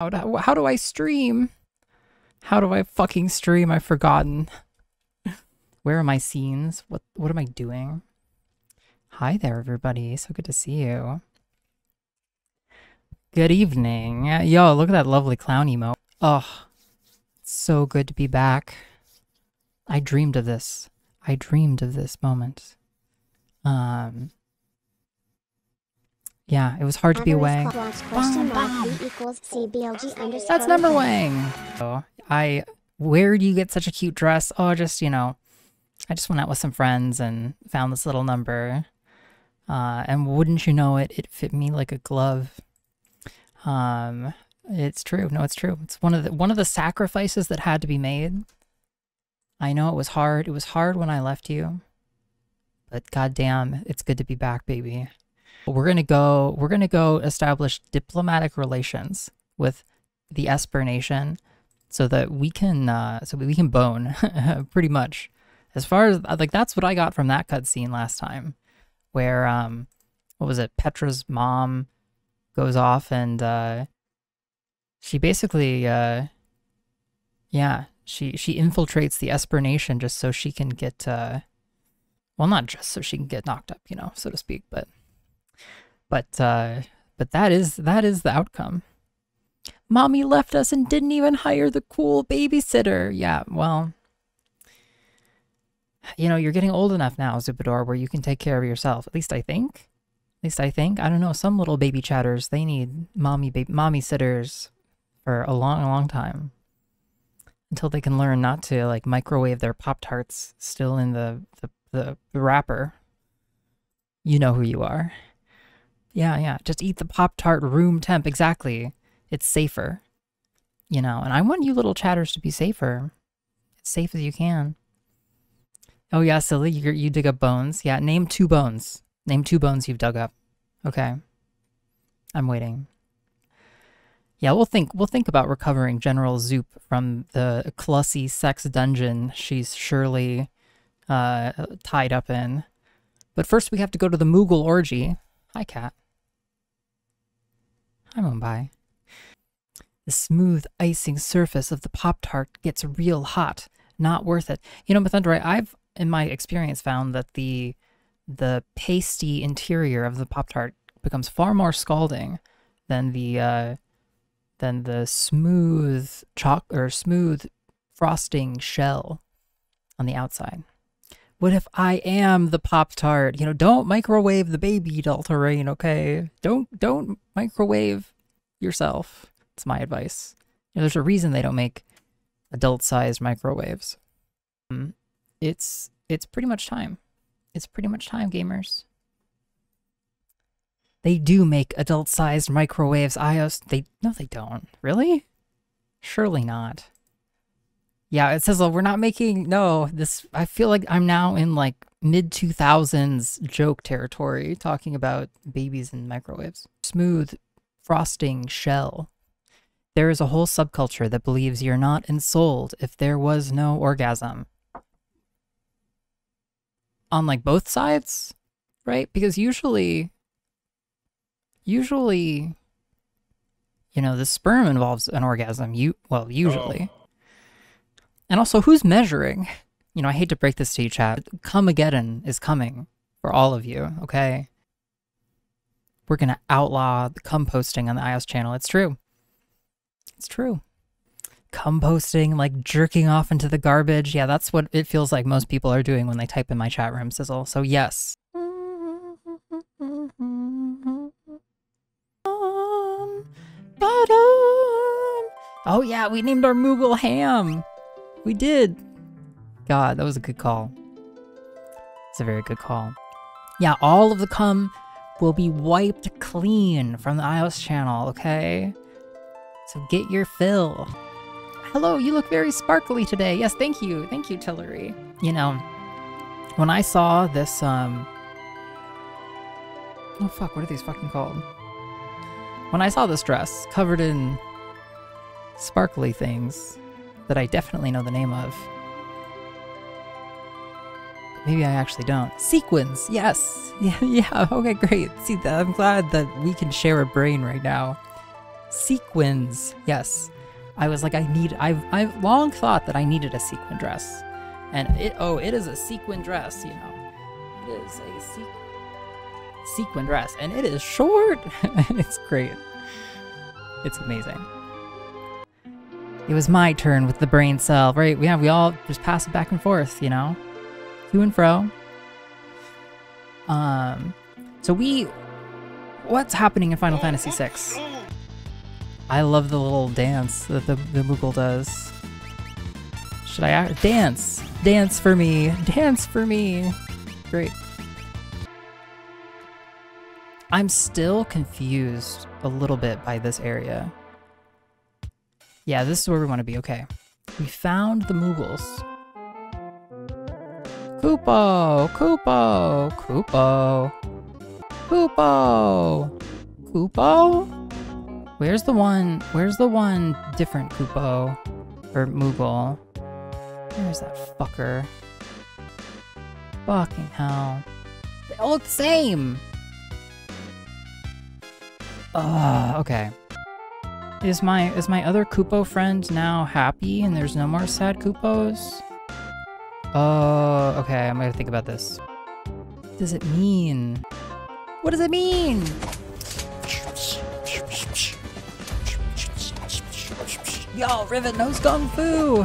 How do, how do I stream? How do I fucking stream? I've forgotten. Where are my scenes? What what am I doing? Hi there, everybody. So good to see you. Good evening. Yo, look at that lovely clown emo. Oh, so good to be back. I dreamed of this. I dreamed of this moment. Um, yeah, it was hard to be away. That's number Wang. Oh, I. Where do you get such a cute dress? Oh, just you know, I just went out with some friends and found this little number. Uh, and wouldn't you know it, it fit me like a glove. Um, it's true. No, it's true. It's one of the one of the sacrifices that had to be made. I know it was hard. It was hard when I left you. But goddamn, it's good to be back, baby. We're gonna go. We're gonna go establish diplomatic relations with the Esper Nation, so that we can, uh, so we can bone, pretty much. As far as like, that's what I got from that cutscene last time, where um, what was it? Petra's mom goes off and uh, she basically, uh, yeah, she she infiltrates the Esper Nation just so she can get, uh, well, not just so she can get knocked up, you know, so to speak, but but uh, but that is that is the outcome. Mommy left us and didn't even hire the cool babysitter. Yeah, well, you know, you're getting old enough now, Zupador, where you can take care of yourself. At least I think. At least I think. I don't know. Some little baby chatters, they need mommy baby mommy sitters for a long, long time until they can learn not to like microwave their pop tarts still in the, the, the wrapper. You know who you are. Yeah, yeah. Just eat the Pop Tart room temp. Exactly. It's safer. You know, and I want you little chatters to be safer. As safe as you can. Oh, yeah, silly. You, you dig up bones. Yeah, name two bones. Name two bones you've dug up. Okay. I'm waiting. Yeah, we'll think we'll think about recovering General Zoop from the clussy sex dungeon she's surely uh, tied up in. But first we have to go to the Moogle orgy. Hi, cat. Hi, Mumbai. The smooth icing surface of the Pop Tart gets real hot. Not worth it. You know, Mythundrai, I've, in my experience, found that the the pasty interior of the Pop Tart becomes far more scalding than the uh, than the smooth chalk or smooth frosting shell on the outside. What if I am the Pop Tart? You know, don't microwave the baby Delta Rayne, okay? Don't don't microwave yourself. It's my advice. You know, there's a reason they don't make adult-sized microwaves. Um, it's it's pretty much time. It's pretty much time, gamers. They do make adult-sized microwaves. iios, they no, they don't. Really? Surely not. Yeah, it says, well, we're not making, no, this, I feel like I'm now in like mid 2000s joke territory talking about babies and microwaves. Smooth frosting shell. There is a whole subculture that believes you're not ensouled if there was no orgasm. On like both sides, right? Because usually, usually, you know, the sperm involves an orgasm. You, well, usually. Oh. And also, who's measuring? You know, I hate to break this to you, chat. Comeageddon is coming for all of you, okay? We're going to outlaw the composting on the iios channel. It's true. It's true. Composting, like jerking off into the garbage. Yeah, that's what it feels like most people are doing when they type in my chat room, Sizzle. So, yes. Oh, yeah, we named our Moogle Ham. We did. God, that was a good call. It's a very good call. Yeah, all of the cum will be wiped clean from the iios channel, okay? So get your fill. Hello, you look very sparkly today. Yes, thank you. Thank you, Tillery. You know, when I saw this, um... Oh, fuck, what are these fucking called? When I saw this dress covered in sparkly things, that I definitely know the name of. Maybe I actually don't. Sequins, yes. Yeah, yeah, okay, great. See, I'm glad that we can share a brain right now. Sequins. Yes. I was like, I need, I've, I've long thought that I needed a sequin dress. And it, oh, it is a sequin dress, you know. It is a sequin, sequin dress. And it is short. it's great. It's amazing. It was my turn with the brain cell, right? We have, we all just pass it back and forth, you know? To and fro. Um, so we, what's happening in Final Fantasy VI? I love the little dance that the, the Moogle does. Should I? Dance! Dance for me! Dance for me! Great. I'm still confused a little bit by this area. Yeah, this is where we want to be. Okay. We found the Moogles. Kupo! Kupo! Kupo! Kupo! Kupo? Where's the one, where's the one different Kupo? Or Moogle? Where's that fucker? Fucking hell. They all look the same! Ugh, okay. Is my is my other Kupo friend now happy and there's no more sad Kupos? Oh, okay, I'm gonna think about this. What does it mean? What does it mean? Yo, Rivet knows Kung Fu!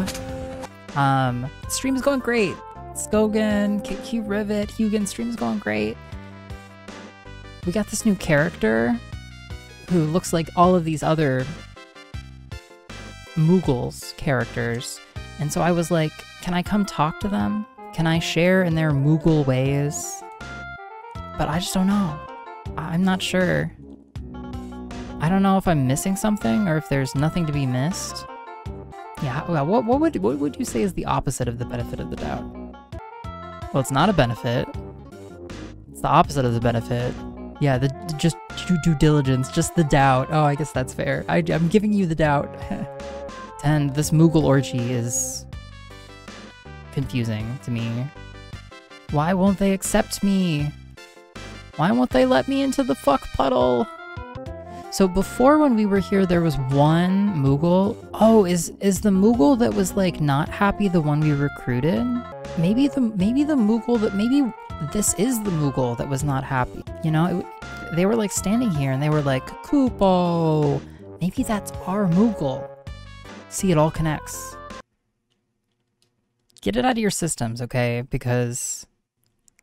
Um, stream's going great. Skogan, KQ Rivet, Hugin, stream's going great. We got this new character who looks like all of these other Moogles characters. And so I was like, can I come talk to them? Can I share in their Moogle ways? But I just don't know. I'm not sure. I don't know if I'm missing something or if there's nothing to be missed. Yeah, what, what, would, what would you say is the opposite of the benefit of the doubt? Well, it's not a benefit. It's the opposite of the benefit. Yeah, the just due diligence, just the doubt. Oh, I guess that's fair. I, I'm giving you the doubt. and this Moogle orgy is confusing to me. Why won't they accept me? Why won't they let me into the fuck puddle? So before when we were here, there was one Moogle. Oh, is is the Moogle that was like not happy the one we recruited? Maybe the maybe the Moogle that maybe this is the Moogle that was not happy. You know, it, they were like standing here and they were like, Kupo. Maybe that's our Moogle. See, it all connects. Get it out of your systems, okay? Because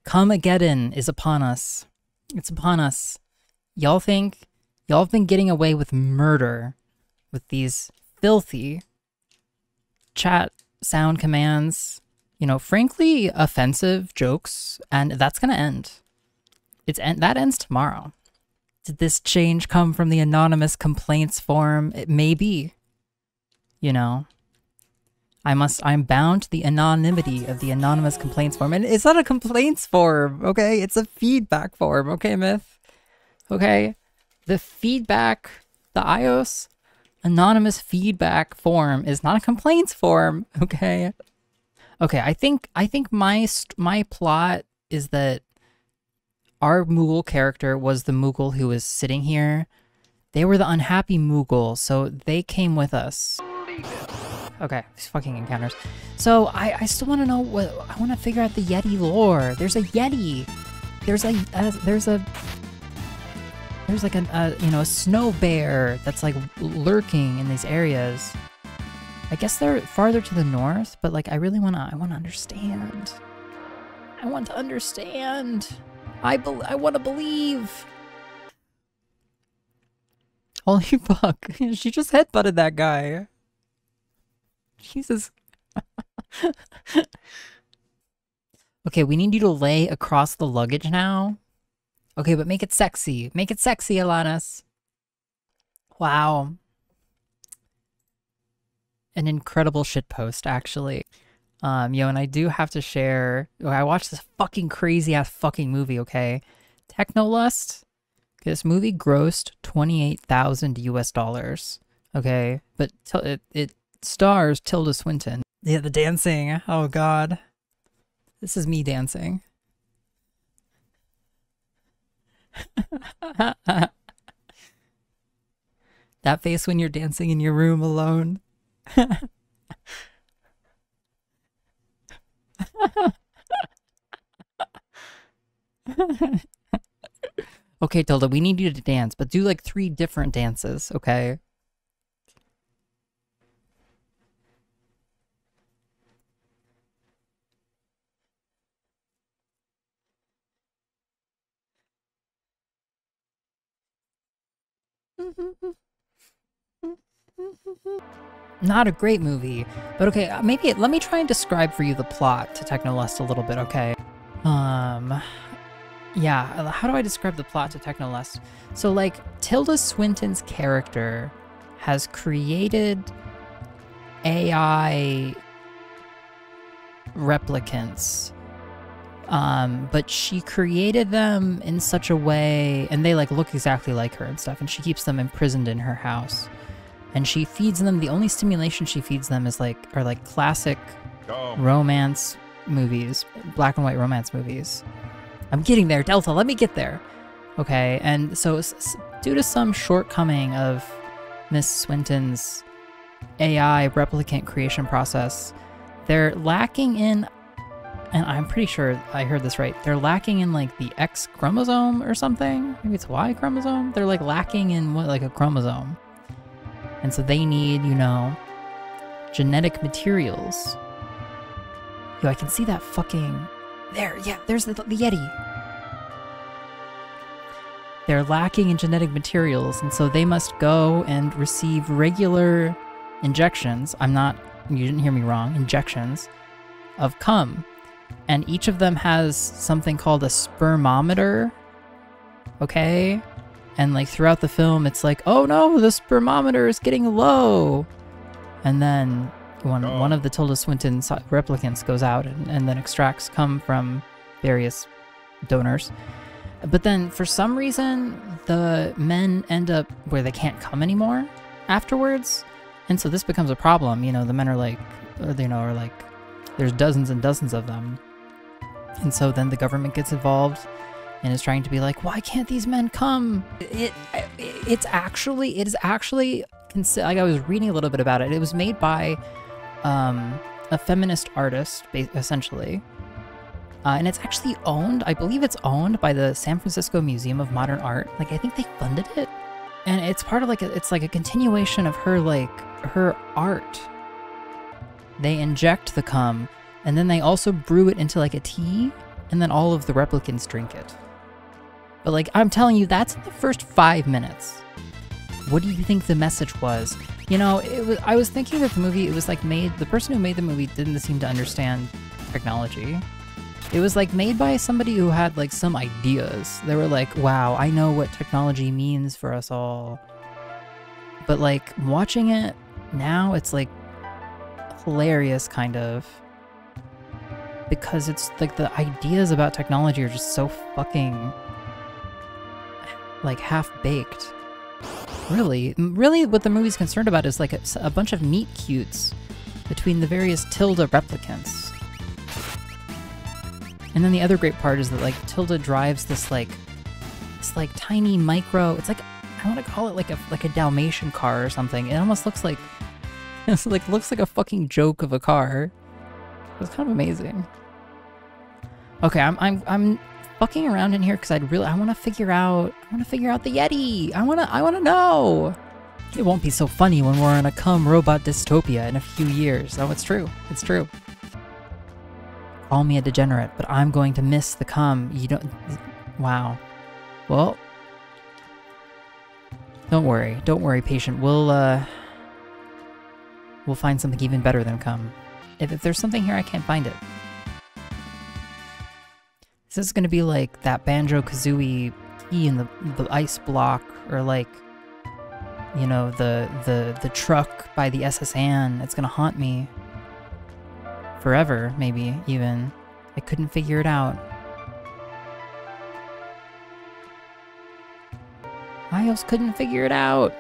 Comageddon is upon us. It's upon us. Y'all think y'all have been getting away with murder with these filthy chat sound commands, you know, frankly offensive jokes, and that's gonna end. It's en- that ends tomorrow. Did this change come from the anonymous complaints form? It may be. You know, I must, I'm bound to the anonymity of the anonymous complaints form. And it's not a complaints form, okay? It's a feedback form, okay, Myth? Okay? The feedback, the iios anonymous feedback form is not a complaints form, okay? Okay, I think, I think my, my plot is that our Moogle character was the Moogle who was sitting here. They were the unhappy Moogle, so they came with us. Okay, these fucking encounters. So I, I still want to know what I want to figure out the Yeti lore. There's a Yeti. There's a, a there's a there's like a, a you know a snow bear that's like lurking in these areas. I guess they're farther to the north, but like I really want to I want to understand. I want to understand. I be- I want to believe. Holy fuck. she just headbutted that guy. Jesus. okay, we need you to lay across the luggage now. Okay, but make it sexy. Make it sexy, Alanis. Wow. An incredible shit post, actually. Um, yo, and I do have to share. I watched this fucking crazy ass fucking movie. Okay, Teknolust. This movie grossed twenty eight thousand U.S. dollars. Okay, but it it stars Tilda Swinton. Yeah, the dancing. Oh God, this is me dancing. That face when you're dancing in your room alone. okay, Tilda, we need you to dance, but do like three different dances, okay? Not a great movie, but okay, uh, maybe let me try and describe for you the plot to Teknolust a little bit, okay? Um, yeah, uh, how do I describe the plot to Teknolust? So, like, Tilda Swinton's character has created AI replicants um, but she created them in such a way, and they like look exactly like her and stuff, and she keeps them imprisoned in her house. And she feeds them. The only stimulation she feeds them is like are like classic romance movies, black and white romance movies. I'm getting there, Delta. Let me get there. Okay, and so due to some shortcoming of Miss Swinton's AI replicant creation process, they're lacking in and I'm pretty sure I heard this right. They're lacking in like the X chromosome or something. Maybe it's Y chromosome. They're like lacking in what like a chromosome. And so they need, you know, genetic materials. Yo, I can see that fucking there. Yeah, there's the, the Yeti. They're lacking in genetic materials, and so they must go and receive regular injections. I'm not, you didn't hear me wrong, injections of cum and each of them has something called a spermometer. Okay? And like throughout the film, it's like, oh no, the spermometer is getting low. And then one, oh. one of the Tilda Swinton replicants goes out and, and then extracts come from various donors. But then for some reason, the men end up where they can't come anymore afterwards. And so this becomes a problem. You know, the men are like, uh, you know, are like, there's dozens and dozens of them. And so then the government gets involved and is trying to be like, why can't these men come? It, it it's actually it is actually like I was reading a little bit about it. It was made by um, a feminist artist, essentially, uh, and it's actually owned. I believe it's owned by the San Francisco Museum of Modern Art. Like I think they funded it, and it's part of like a, it's like a continuation of her like her art they inject the cum, and then they also brew it into like a tea, and then all of the replicants drink it. But like, I'm telling you, that's the first five minutes. What do you think the message was? You know, it was, I was thinking that the movie, it was like made, the person who made the movie didn't seem to understand technology. It was like made by somebody who had like some ideas. They were like, wow, I know what technology means for us all. But like watching it now, it's like hilarious, kind of. Because it's like the ideas about technology are just so fucking. Like half baked. Really, really, what the movie's concerned about is like a, a bunch of meet cutes between the various Tilda replicants. And then the other great part is that like Tilda drives this like this like tiny micro. It's like I want to call it like a like a Dalmatian car or something. It almost looks like it like looks like a fucking joke of a car. It's kind of amazing. Okay, I'm I'm I'm fucking around in here because I'd really I want to figure out I want to figure out the Yeti. I wanna I wanna know. It won't be so funny when we're in a cum robot dystopia in a few years. Oh, it's true. It's true. Call me a degenerate, but I'm going to miss the cum. You don't. Wow. Well, don't worry. Don't worry, patient. We'll uh we'll find something even better than come. If, if there's something here, I can't find it. Is this going to be like that Banjo-Kazooie key in the, the ice block, or like, you know, the, the, the truck by the S.S. Anne? It's going to haunt me. Forever, maybe, even. I couldn't figure it out. I just couldn't figure it out.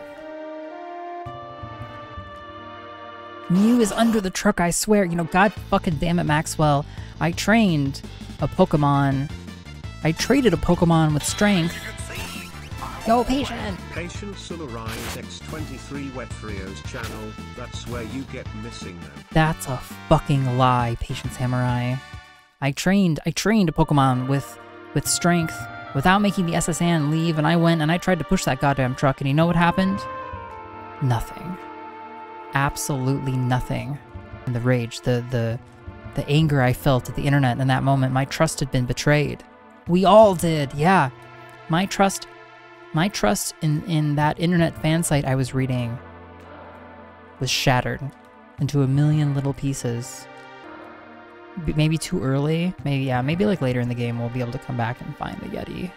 Mew is under the truck, I swear. You know, god fucking damn it, Maxwell. I trained a Pokemon. I traded a Pokemon with strength. Go, patient! Patient Sularai X23 Wetfrio's channel, that's where you get missing them. That's a fucking lie, Patient Samurai. I trained, I trained a Pokemon with, with strength without making the S.S. Anne leave, and I went and I tried to push that goddamn truck, and you know what happened? Nothing. Absolutely nothing. And the rage, the, the, the anger I felt at the internet in that moment, my trust had been betrayed. We all did, yeah. My trust, my trust in, in that internet fan site I was reading was shattered into a million little pieces. Maybe too early. Maybe, yeah, maybe like later in the game we'll be able to come back and find the Yeti.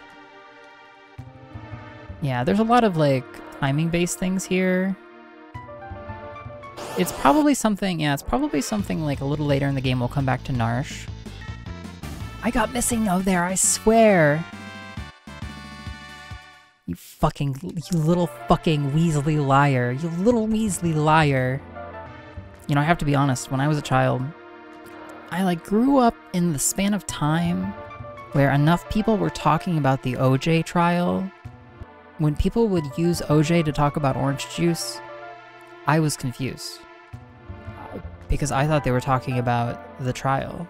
Yeah, there's a lot of like timing based things here. It's probably something, yeah, it's probably something like a little later in the game we'll come back to Narshe. I got missing out there, I swear. You fucking, you little fucking Weasley liar. You little Weasley liar. You know, I have to be honest, when I was a child, I like grew up in the span of time where enough people were talking about the OJ trial. When people would use OJ to talk about orange juice, I was confused because I thought they were talking about the trial.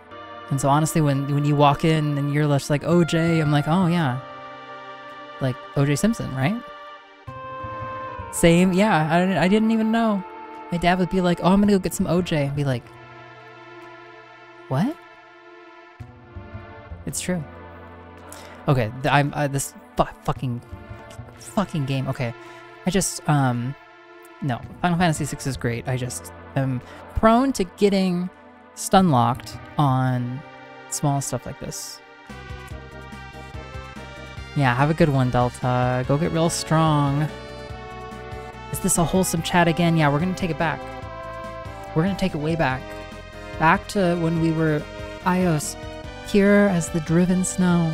And so honestly, when when you walk in and you're just like OJ, I'm like, oh yeah, like OJ Simpson, right? Same, yeah. I didn't, I didn't even know. My dad would be like, oh, I'm gonna go get some OJ, and be like, what? It's true. Okay, I'm uh, this fu- fucking fucking game. Okay, I just um no, Final Fantasy VI is great. I just am prone to getting stun locked on small stuff like this. Yeah, have a good one, Delta. Go get real strong. Is this a wholesome chat again? Yeah, we're gonna take it back. We're gonna take it way back. Back to when we were iios, here as the driven snow.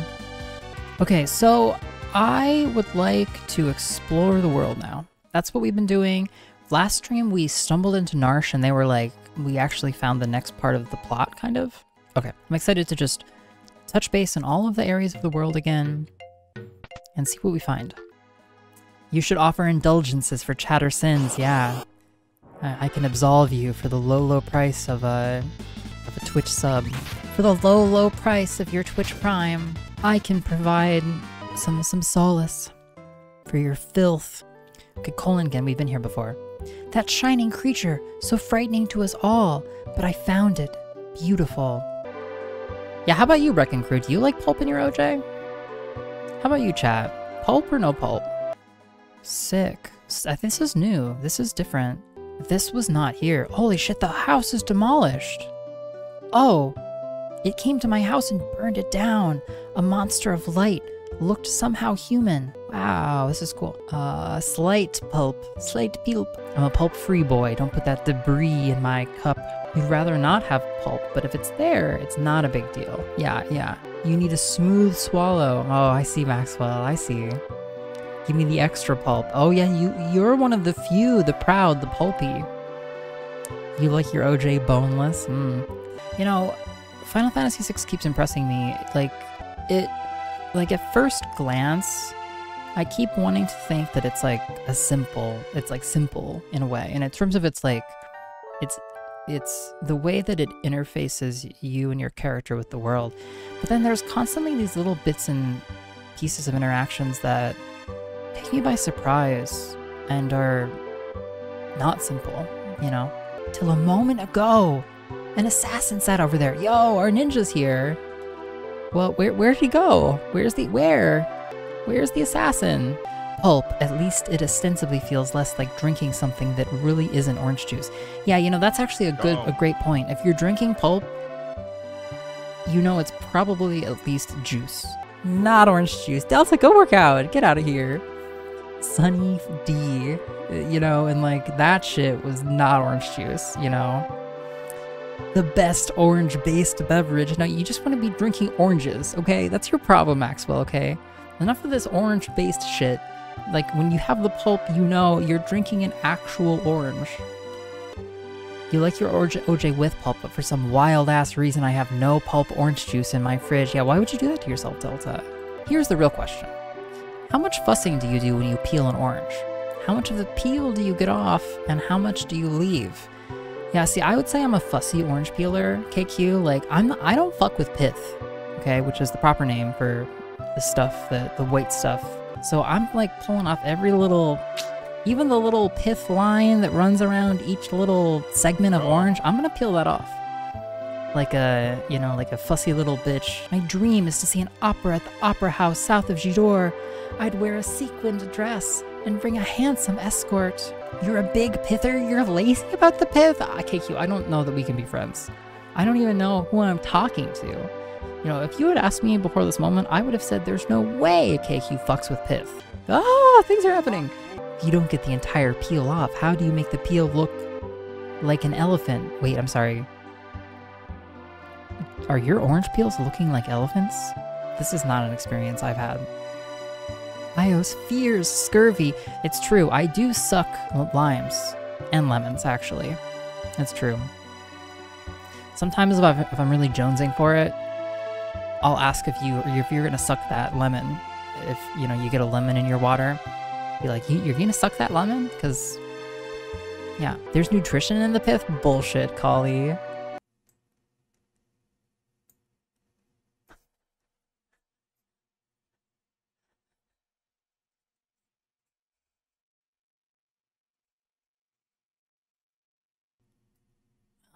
Okay, so I would like to explore the world now. That's what we've been doing. Last stream, we stumbled into Narshe and they were like, we actually found the next part of the plot, kind of. Okay, I'm excited to just touch base in all of the areas of the world again and see what we find. You should offer indulgences for chatter sins, yeah. I, I can absolve you for the low, low price of a, of a Twitch sub. For the low, low price of your Twitch Prime, I can provide some some solace for your filth. Okay, Kohlingen, we've been here before. That shining creature, so frightening to us all, but I found it. Beautiful. Yeah, how about you, Brecken Crew? Do you like pulp in your OJ? How about you, chat? Pulp or no pulp? Sick. This is new. This is different. This was not here. Holy shit, the house is demolished. Oh, it came to my house and burned it down. A monster of light. Looked somehow human. Wow, this is cool. Uh, slight pulp. Slight pulp. I'm a pulp free boy. Don't put that debris in my cup. We'd rather not have pulp, but if it's there, it's not a big deal. Yeah, yeah. You need a smooth swallow. Oh, I see, Maxwell. I see. Give me the extra pulp. Oh yeah, you you're one of the few, the proud, the pulpy. You like your OJ boneless? Mm. You know, Final Fantasy VI keeps impressing me. Like it like at first glance, I keep wanting to think that it's like a simple, it's like simple in a way. And in terms of its like it's it's the way that it interfaces you and your character with the world. But then there's constantly these little bits and pieces of interactions that take me by surprise and are not simple, you know? Till a moment ago, an assassin sat over there. Yo, our ninja's here. Well, where where'd he go? Where's the where? Where's the assassin? Pulp, at least it ostensibly feels less like drinking something that really isn't orange juice. Yeah, you know, that's actually a good a oh. great point. If you're drinking pulp, you know it's probably at least juice. Not orange juice. Delta, go work out. Get out of here. Sunny D, you know, and like that shit was not orange juice, you know? The best orange based beverage. Now, you just want to be drinking oranges, okay? That's your problem, Maxwell, okay? Enough of this orange based shit. Like when you have the pulp, you know you're drinking an actual orange. You like your OJ, with pulp, but for some wild ass reason, I have no pulp orange juice in my fridge. Yeah, why would you do that to yourself, Delta? Here's the real question How much fussing do you do when you peel an orange? How much of the peel do you get off, and how much do you leave? Yeah, see, I would say I'm a fussy orange peeler, KQ. Like, I'm I don't fuck with pith, okay, which is the proper name for the stuff, the the white stuff. So I'm like pulling off every little, even the little pith line that runs around each little segment of orange. I'm gonna peel that off, like a you know like a fussy little bitch. My dream is to see an opera at the opera house south of Jidoor. I'd wear a sequined dress and bring a handsome escort. You're a big pither. You're lazy about the pith. Ah, KQ, I don't know that we can be friends. I don't even know who I'm talking to. You know, if you had asked me before this moment, I would have said there's no way KQ fucks with pith. Ah, things are happening. If you don't get the entire peel off, how do you make the peel look like an elephant? Wait, I'm sorry. Are your orange peels looking like elephants? This is not an experience I've had. iios fears scurvy. It's true, I do suck limes and lemons, actually. It's true. Sometimes if, i am really jonesing for it, I'll ask if you if you're gonna suck that lemon. If you know you get a lemon in your water, be like, you're gonna suck that lemon? Because yeah, there's nutrition in the pith. Bullshit, Collie.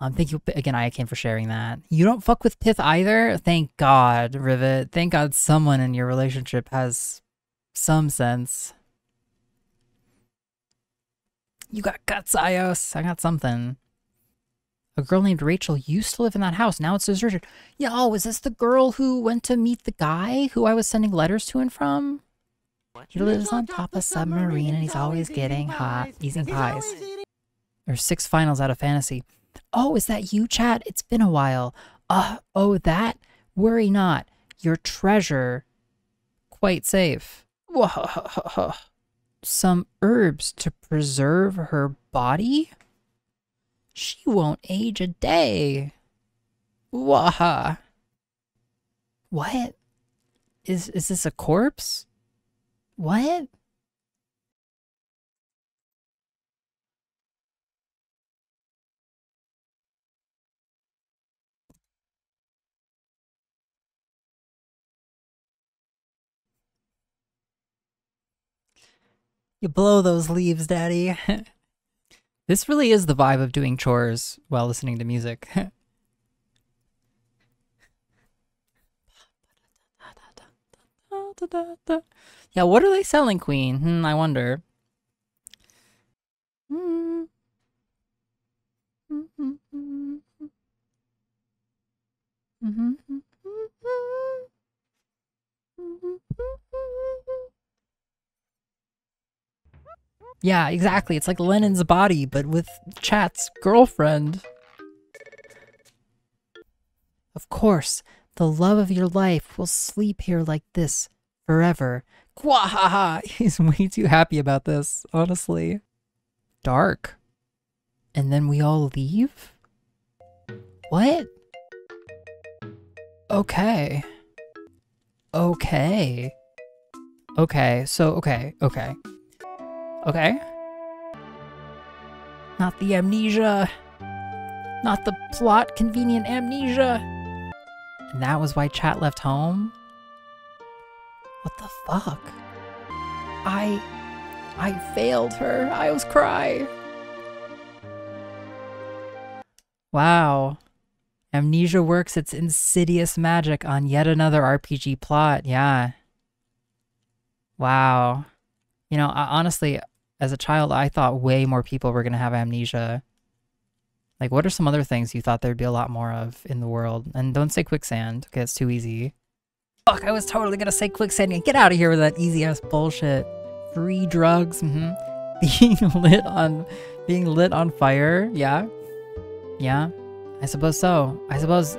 Um, thank you again, Iacan, for sharing that. You don't fuck with Pith either? Thank God, Rivet. Thank God someone in your relationship has some sense. You got guts, iios. I got something. A girl named Rachel used to live in that house. Now it's deserted. Yo, is this the girl who went to meet the guy who I was sending letters to and from? He lives on top of a submarine and he's always getting hot, eating pies. There's six finals out of fantasy. Oh, is that you, chat? It's been a while. Uh, oh, that? Worry not. Your treasure quite safe. Some herbs to preserve her body? She won't age a day. Waha. What? Is is this a corpse? What? You blow those leaves, daddy. this really is the vibe of doing chores while listening to music. yeah, what are they selling, Queen? Hmm, I wonder. Yeah, exactly. It's like Lenin's body, but with Chat's girlfriend. Of course, the love of your life will sleep here like this forever. Quahaha! He's way too happy about this, honestly. Dark. And then we all leave? What? Okay. Okay. Okay, so, okay, okay. Okay. Not the amnesia. Not the plot convenient amnesia. And that was why chat left home? What the fuck? I... I failed her. I was cry. Wow. Amnesia works its insidious magic on yet another RPG plot. Yeah. Wow. You know, I, honestly, as a child, I thought way more people were going to have amnesia. Like, what are some other things you thought there'd be a lot more of in the world? And don't say quicksand, okay, it's too easy. Fuck, I was totally gonna say quicksand. Get out of here with that easy ass bullshit. Free drugs, mm -hmm. being lit on, being lit on fire. Yeah, yeah. I suppose so. I suppose.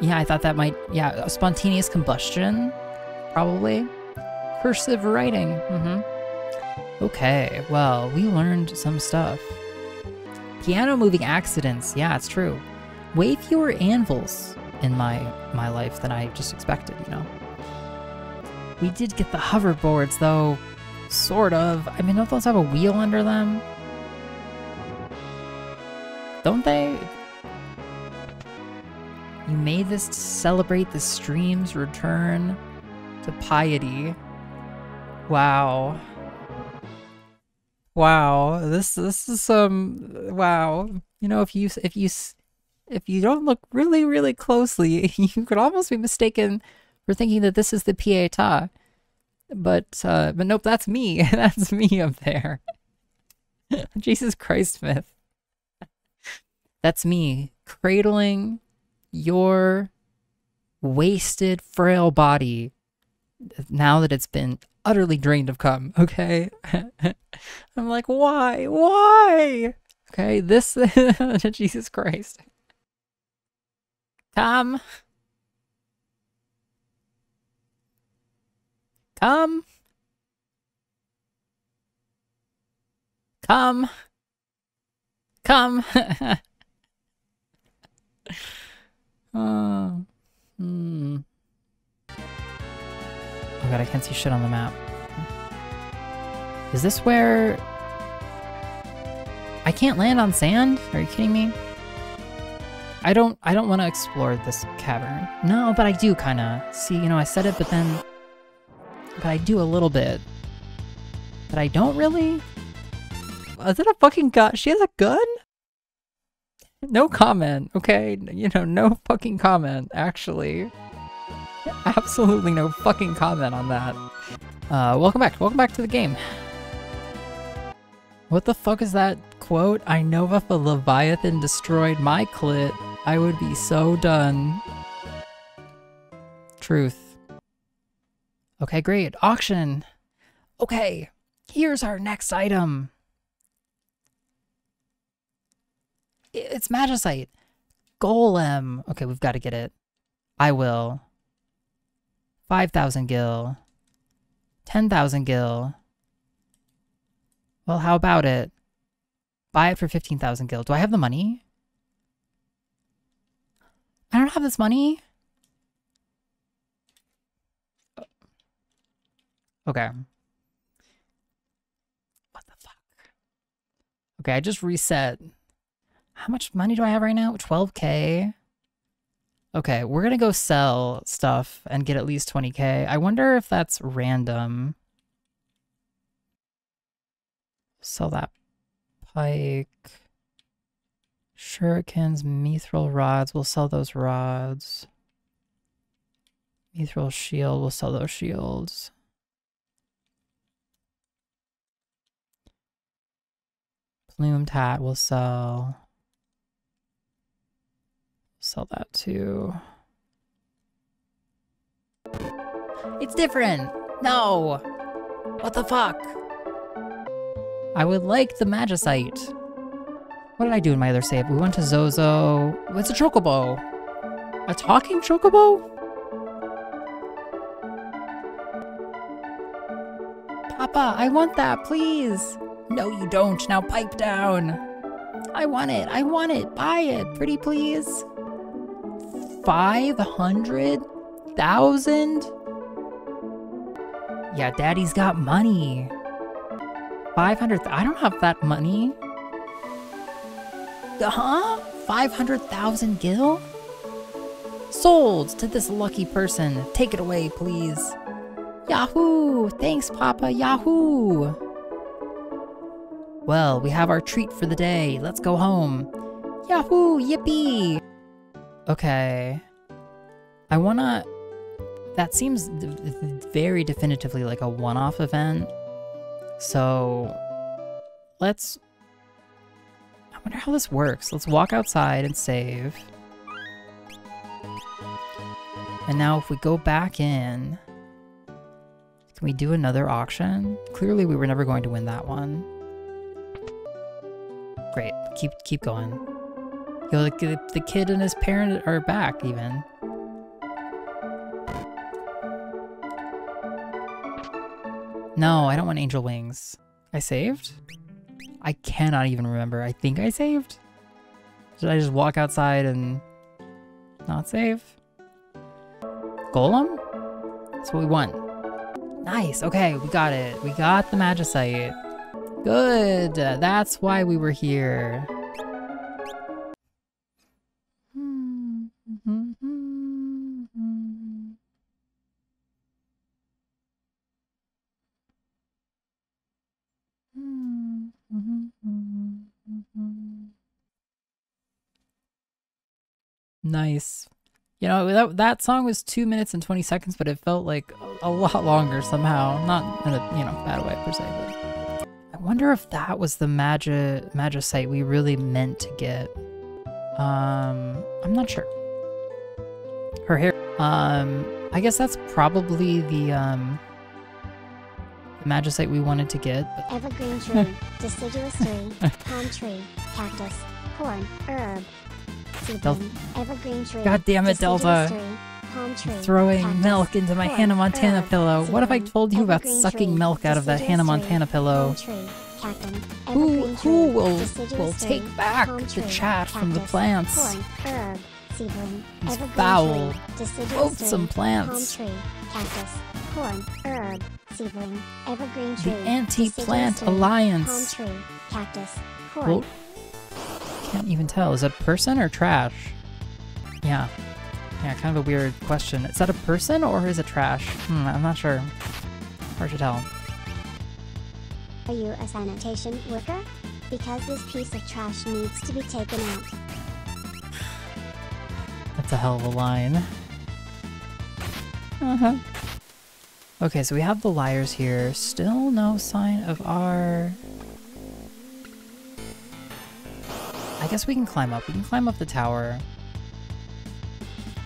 Yeah, I thought that might. Yeah, spontaneous combustion, probably. Cursive writing. Mm-hmm. Okay, well, we learned some stuff. Piano moving accidents. Yeah, it's true. Way fewer anvils in my my life than I just expected, you know. We did get the hoverboards, though. Sort of. I mean, don't those have a wheel under them? Don't they? You made this to celebrate the stream's return to piety. Wow. Wow. This this is some wow. You know, if you if you if you don't look really really closely, you could almost be mistaken for thinking that this is the Pietà. But uh but nope, that's me. that's me up there. Jesus Christ, Smith. That's me cradling your wasted, frail body now that it's been utterly drained of cum, okay? I'm like, why? Why? Okay, this, Jesus Christ. Come. Come. Come. Come. uh, hmm. God, I can't see shit on the map. Is this where... I can't land on sand? Are you kidding me? I don't I don't want to explore this cavern. No, but I do kind of. See, you know, I said it, but then... But I do a little bit. But I don't really? Is it a fucking gun? She has a gun? No comment, okay? You know, no fucking comment, actually. Absolutely no fucking comment on that. Uh, welcome back. Welcome back to the game. What the fuck is that quote? I know if a Leviathan destroyed my clit, I would be so done. Truth. Okay, great. Auction. Okay, here's our next item. It's Magicite. Golem. Okay, we've got to get it. I will. 5,000 gil. 10,000 gil. Well, how about it? Buy it for 15,000 gil. Do I have the money? I don't have this money. Okay. What the fuck? Okay, I just reset. How much money do I have right now? 12k. Okay, we're gonna go sell stuff and get at least 20k. I wonder if that's random. Sell that pike. Shurikens, mithril rods. We'll sell those rods. Mithril shield. We'll sell those shields. Plumed hat. We'll sell. Sell that too. It's different! No! What the fuck? I would like the Magicite. What did I do in my other save? We went to Zozo. It's a chocobo. A talking chocobo? Papa, I want that, please. No, you don't. Now pipe down. I want it. I want it. Buy it. Pretty please. 500,000? Yeah, daddy's got money. 500, I don't have that money. Huh? 500,000 gil? Sold to this lucky person. Take it away, please. Yahoo! Thanks, Papa. Yahoo! Well, we have our treat for the day. Let's go home. Yahoo! Yippee! Okay. I wanna... That seems very definitively like a one-off event. So... Let's... I wonder how this works. Let's walk outside and save. And now if we go back in... Can we do another auction? Clearly we were never going to win that one. Great. Keep keep going. Yo, the, the kid and his parent are back, even. No, I don't want angel wings. I saved? I cannot even remember. I think I saved? Did I just walk outside and not save? Golem? That's what we want. Nice. Okay, we got it. We got the Magicite. Good. That's why we were here. Nice. You know, that, that song was 2 minutes and 20 seconds, but it felt like a, lot longer somehow. Not in a, you know, bad way per se, but... I wonder if that was the magi Magicite we really meant to get. Um, I'm not sure. Her hair... Um, I guess that's probably the, um... The Magicite we wanted to get. Evergreen tree, deciduous tree, palm tree, cactus, corn, herb, Del- evergreen tree. God damn it, Delta. Uh, tree, throwing cactus, milk into my corn, Hannah Montana herb, pillow. What if I told you about sucking tree, milk out of that Hannah tree, Montana pillow? tree, cactus, Who, who will, will take back the chat from the plants? Corn, herb, seedling, These foul, tree, deciduous plants. Cactus, corn, herb, seedling, evergreen The Anti-Plant Alliance. Palm tree, cactus, corn. Can't even tell. Is that person or trash? Yeah. Yeah, kind of a weird question. Is that a person or is it trash? Hmm, I'm not sure. Hard to tell. Are you a sanitation worker? Because this piece of trash needs to be taken out. That's a hell of a line. Uh-huh. Okay, so we have the liars here. Still no sign of our... I guess we can climb up. We can climb up the tower.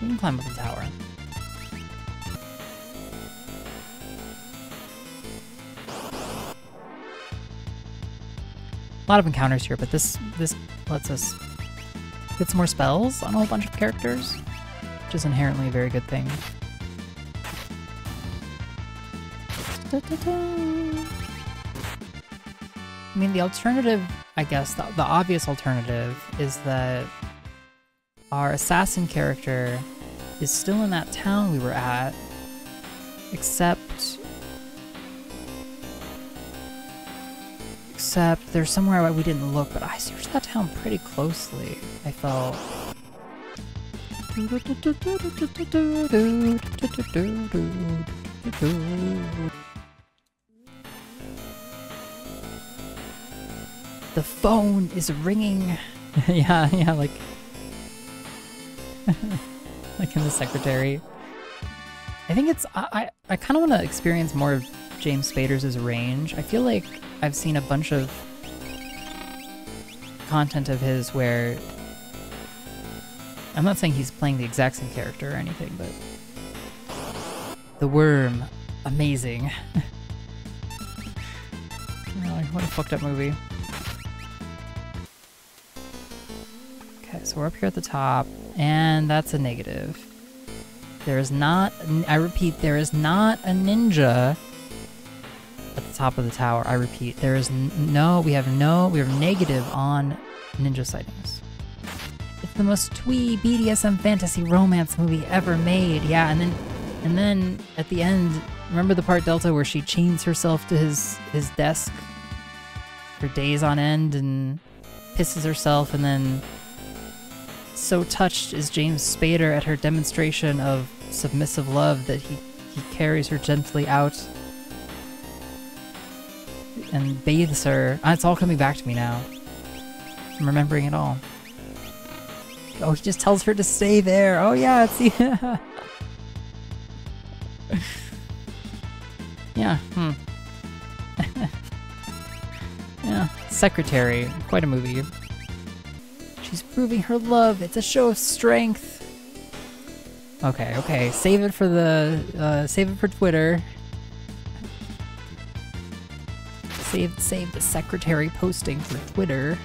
We can climb up the tower. A lot of encounters here, but this this lets us get some more spells on a whole bunch of characters, which is inherently a very good thing. I mean, the alternative, I guess, the, the obvious alternative is that our assassin character is still in that town we were at, except. Except there's somewhere where we didn't look, but I searched that town pretty closely. I felt. The phone is ringing. yeah, yeah, like like in the secretary. I think it's I I, I kind of want to experience more of James Spader's range. I feel like I've seen a bunch of content of his where I'm not saying he's playing the exact same character or anything, but the worm, amazing. what a fucked up movie. We're up here at the top, and that's a negative. There is not, I repeat, there is not a ninja at the top of the tower. I repeat, there is no, we have no, we have negative on ninja sightings. It's the most twee BDSM fantasy romance movie ever made. Yeah, and then, and then at the end, remember the part Delta where she chains herself to his his desk for days on end and pisses herself, and then so touched is James Spader at her demonstration of submissive love that he, he carries her gently out and bathes her. Ah, It's all coming back to me now. I'm remembering it all. Oh, he just tells her to stay there. Oh yeah, it's yeah. yeah. Hmm. yeah. Secretary. Quite a movie. She's proving her love. It's a show of strength. Okay, okay. Save it for the uh, save it for Twitter. Save save the secretary posting for Twitter.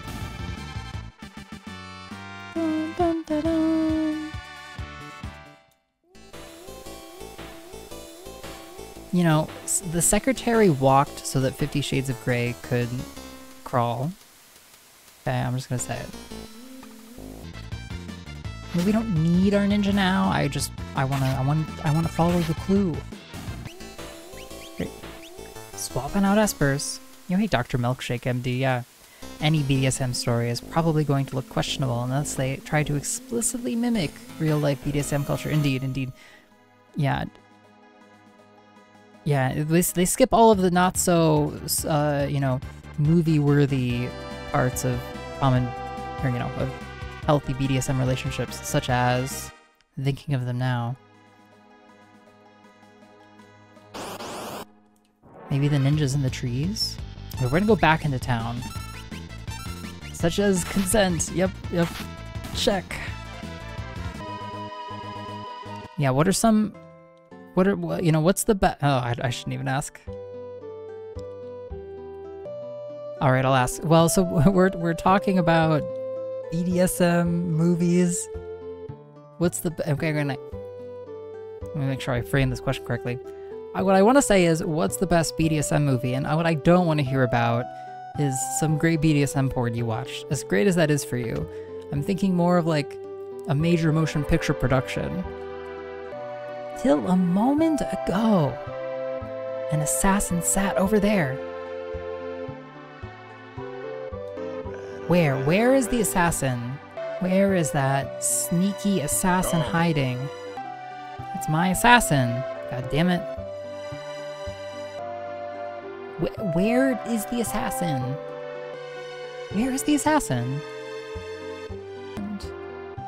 Dun, dun, dun. You know, the secretary walked so that Fifty Shades of Grey could crawl. Okay, I'm just gonna say it. We don't need our ninja now. I just, I wanna, I want, I wanna follow the clue. Right. Swapping out espers. You hate Dr. Milkshake MD, yeah. Any BDSM story is probably going to look questionable unless they try to explicitly mimic real life BDSM culture. Indeed, indeed. Yeah. Yeah, they, they skip all of the not so, uh, you know, movie worthy parts of common, or, you know, of healthy BDSM relationships, such as thinking of them now. Maybe the ninjas in the trees? We're gonna go back into town. Such as consent. Yep, yep. Check. Yeah, what are some... What are, what, you know, what's the best... Oh, I, I shouldn't even ask. Alright, I'll ask. Well, so we're, we're talking about BDSM movies. What's the... Okay, good night. Let me make sure I frame this question correctly. I, what I want to say is, what's the best BDSM movie? And uh, what I don't want to hear about is some great BDSM porn you watched. As great as that is for you, I'm thinking more of like a major motion picture production. Till a moment ago, an assassin sat over there. Where? Where is the assassin? Where is that sneaky assassin oh. hiding? It's my assassin. God damn it. Wh- where is the assassin? Where is the assassin?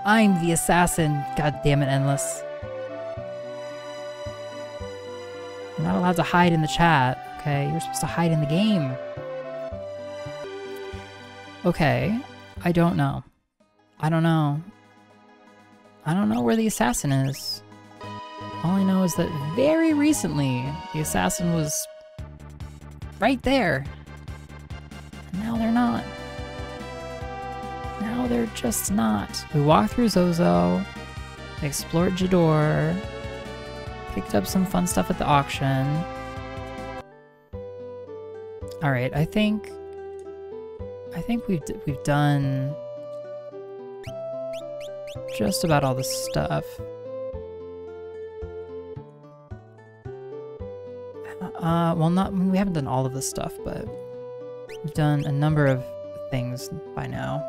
I'm the assassin. God damn it, Endless. You're not allowed to hide in the chat, okay? You're supposed to hide in the game. Okay, I don't know. I don't know. I don't know where the assassin is. All I know is that very recently, the assassin was right there. Now they're not. Now they're just not. We walked through Zozo, explored Jidoor, picked up some fun stuff at the auction. All right, I think I think we've we've done just about all the stuff. Uh, well, not we haven't done all of the stuff, but we've done a number of things by now.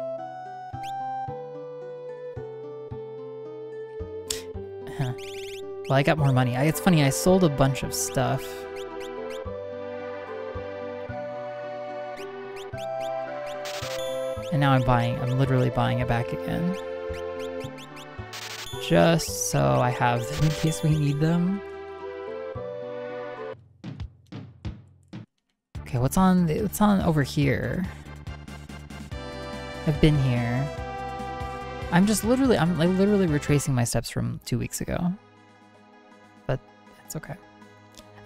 Well, I got more money. I, it's funny, I sold a bunch of stuff. And now I'm buying, I'm literally buying it back again. Just so I have them in case we need them. Okay, what's on, the, what's on over here? I've been here. I'm just literally, I'm like literally retracing my steps from two weeks ago. But that's okay.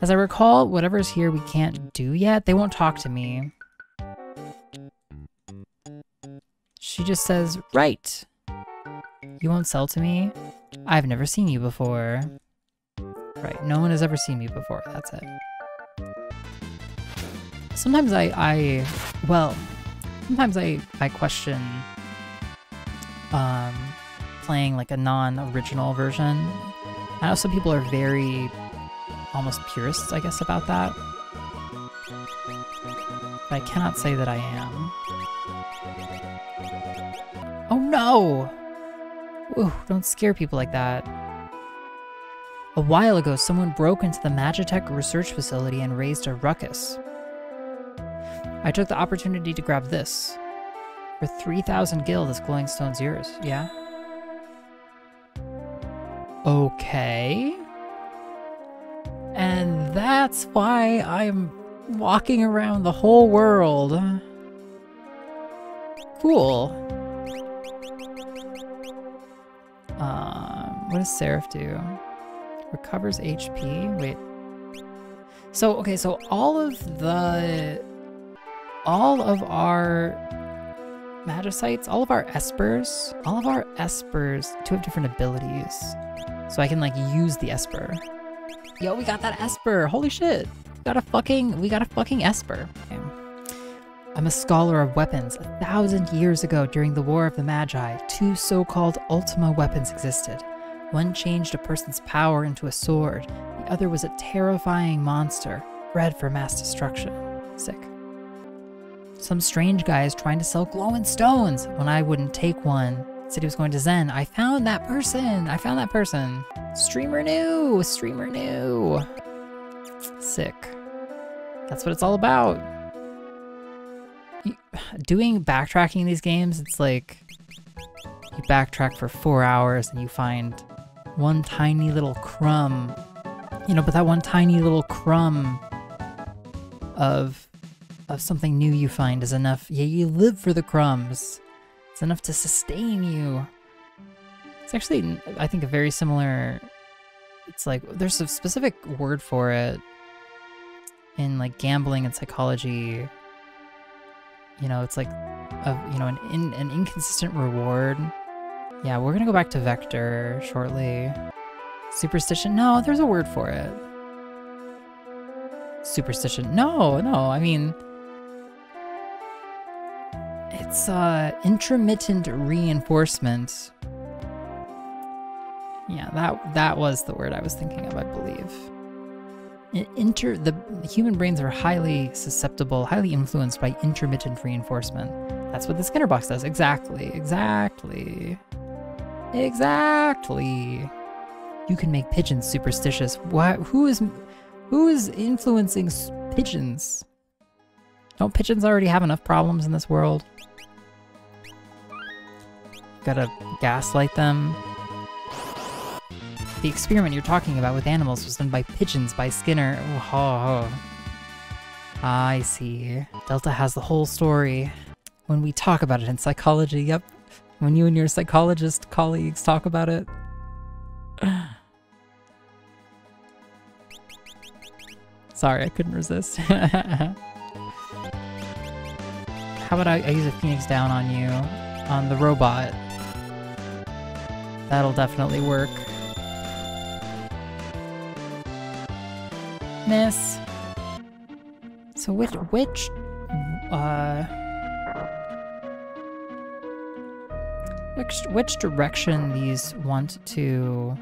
As I recall, whatever's here we can't do yet. They won't talk to me. She just says, right. You won't sell to me? I've never seen you before. Right, no one has ever seen me before. That's it. Sometimes I, I, well, sometimes I, I question um, playing like a non-original version. I know some people are very almost purists, I guess, about that. But I cannot say that I am. No! Ooh, don't scare people like that. A while ago, someone broke into the Magitech research facility and raised a ruckus. I took the opportunity to grab this. For 3,000 gil, this glowing stone's yours, yeah? Okay. And that's why I'm walking around the whole world. Cool. Um, what does Seraph do? Recovers HP? Wait. So, okay, so all of the... All of our Magicites, all of our Espers, all of our Espers do have different abilities. So I can, like, use the Esper. Yo, we got that Esper! Holy shit! We got a fucking, we got a fucking Esper. Okay. I'm a scholar of weapons. A thousand years ago, during the War of the Magi, two so called Ultima weapons existed. One changed a person's power into a sword, the other was a terrifying monster. bred for mass destruction. Sick. Some strange guy is trying to sell glowing stones when I wouldn't take one. Said he was going to Zen. I found that person. I found that person. Streamer new. Streamer new. Sick. That's what it's all about. Doing backtracking in these games, it's like you backtrack for four hours and you find one tiny little crumb. You know, but that one tiny little crumb of of something new you find is enough. Yeah, you live for the crumbs. It's enough to sustain you. It's actually, I think, a very similar. It's like there's a specific word for it in like gambling and psychology. You know, it's like a you know an in, an inconsistent reward. Yeah, we're gonna go back to vector shortly. Superstition? No, there's a word for it. Superstition? No, no. I mean, it's uh intermittent reinforcement. Yeah, that that was the word I was thinking of, I believe. Inter the human brains are highly susceptible, highly influenced by intermittent reinforcement. That's what the Skinner box does. Exactly. Exactly. Exactly. You can make pigeons superstitious. Why? Who is, who is influencing pigeons? Don't pigeons already have enough problems in this world? Gotta gaslight them. The experiment you're talking about with animals was done by pigeons by Skinner. Oh, oh, oh. I see. Delta has the whole story. When we talk about it in psychology, yep. When you and your psychologist colleagues talk about it. Sorry, I couldn't resist. How about I, I use a Phoenix down on you, on the robot? That'll definitely work. Miss. So which which uh which which direction these want to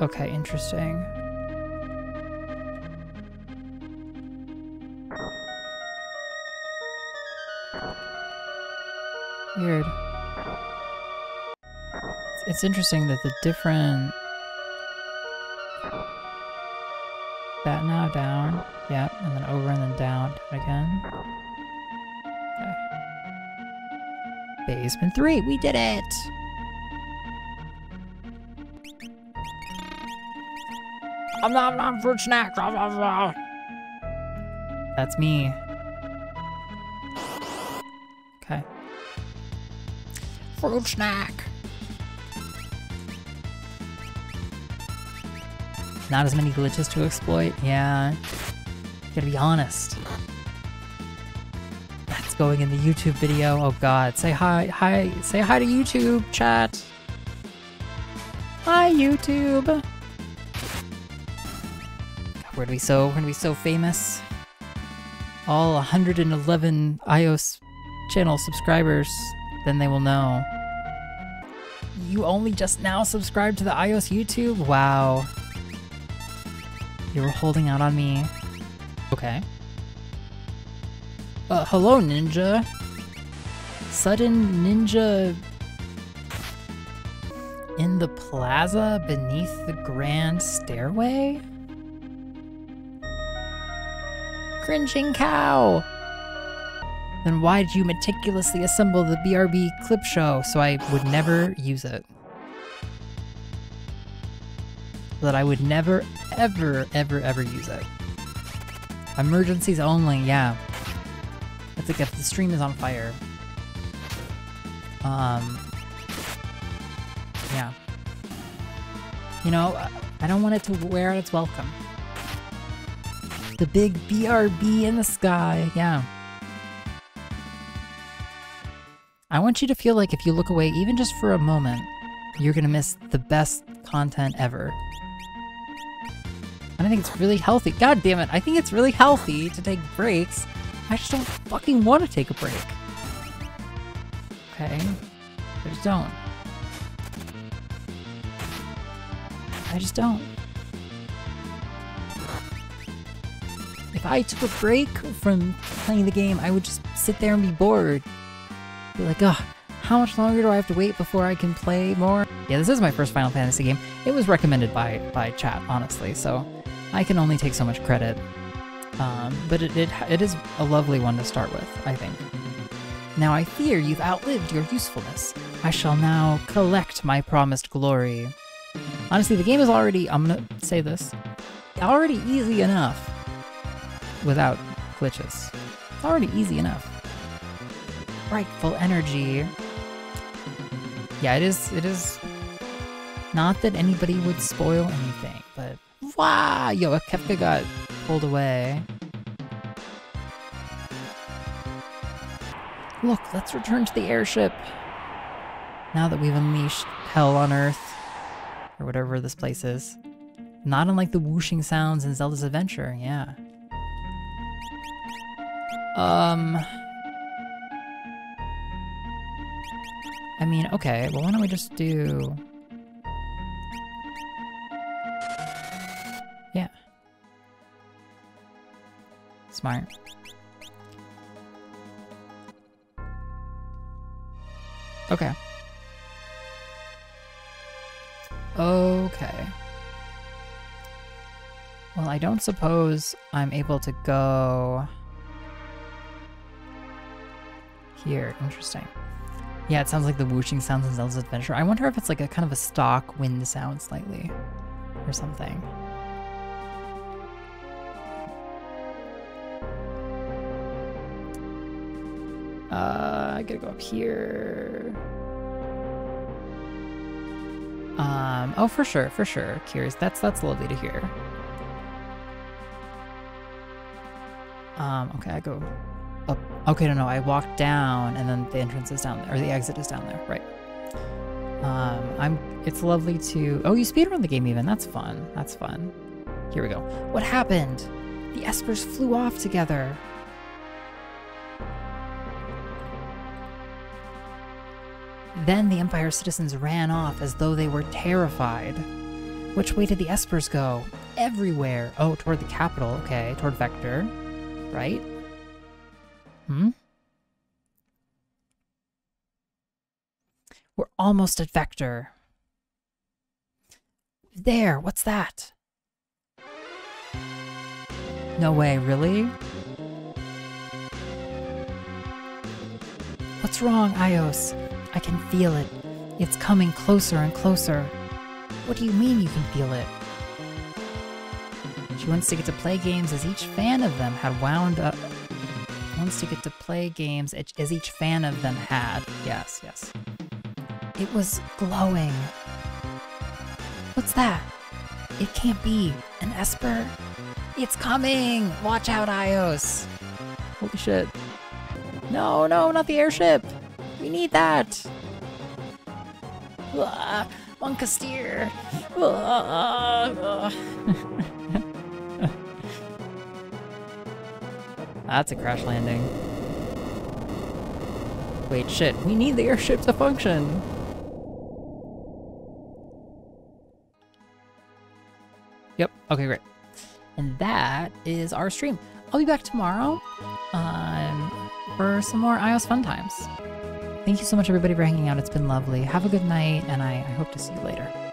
Okay, interesting. Weird. It's- interesting that the different that now down, yep, and then over and then down again. Okay. Basement three, we did it! I'm not I'm fruit snack. That's me. Okay. Fruit snack. Not as many glitches to exploit. Yeah. Gotta be honest. That's going in the YouTube video. Oh god. Say hi. Hi. Say hi to YouTube, chat. Hi, YouTube. God, we're gonna be so we're gonna be so famous. All 111 iios channel subscribers, then they will know. You only just now subscribed to the iios YouTube? Wow. You were holding out on me. Okay. Uh, hello, Ninja. Sudden Ninja in the plaza beneath the grand stairway? Cringing cow! Then why did you meticulously assemble the BRB clip show so I would never use it? That I would never, ever, ever, ever use it. Emergencies only, yeah. It's like if the stream is on fire. Um, yeah. You know, I- don't want it to wear out its welcome. The big BRB in the sky, yeah. I want you to feel like if you look away even just for a moment, you're gonna miss the best content ever. And I think it's really healthy. God damn it, I think it's really healthy to take breaks. I just don't fucking want to take a break. Okay? I just don't. I just don't. If I took a break from playing the game, I would just sit there and be bored. Be like, oh, how much longer do I have to wait before I can play more? Yeah, this is my first Final Fantasy game. It was recommended by by chat, honestly, so I can only take so much credit. Um, but it, it, it is a lovely one to start with, I think. Now I fear you've outlived your usefulness. I shall now collect my promised glory. Honestly, the game is already, I'm gonna say this, already easy enough without glitches. It's already easy enough. Frightful energy. Yeah, it is, it is not that anybody would spoil anything, but wow, yo, Kefka got pulled away. Look, let's return to the airship. Now that we've unleashed hell on Earth, or whatever this place is. Not unlike the whooshing sounds in Zelda's Adventure, yeah. Um... I mean, okay, well why don't we just do... Smart. Okay. Okay. Well, I don't suppose I'm able to go here. Interesting. Yeah, it sounds like the whooshing sounds in Zelda's Adventure. I wonder if it's like a kind of a stock wind sound slightly or something. Uh, I gotta go up here. Um, oh, for sure, for sure. Curious. That's that's lovely to hear. Um, okay, I go up. Okay, no, no, I walk down, and then the entrance is down there, or the exit is down there. Right. Um, I'm. It's lovely to. Oh, you speedrun the game even. That's fun. That's fun. Here we go. What happened? The Espers flew off together. Then the Empire citizens ran off as though they were terrified. Which way did the Espers go? Everywhere. Oh, toward the capital. Okay, toward Vector. Right? Hmm? We're almost at Vector. There, what's that? No way, really? What's wrong, Ios? I can feel it. It's coming closer and closer. What do you mean you can feel it? She wants to get to play games as each fan of them had wound up. Wants to get to play games as each fan of them had. Yes, yes. It was glowing. What's that? It can't be. An Esper? It's coming! Watch out, Ios! Holy shit. No, no, not the airship! We need that! Monka steer! That's a crash landing. Wait, shit. We need the airship to function! Yep, okay, great. And that is our stream. I'll be back tomorrow um, for some more iios fun times. Thank you so much, everybody, for hanging out. It's been lovely. Have a good night, and I, I hope to see you later.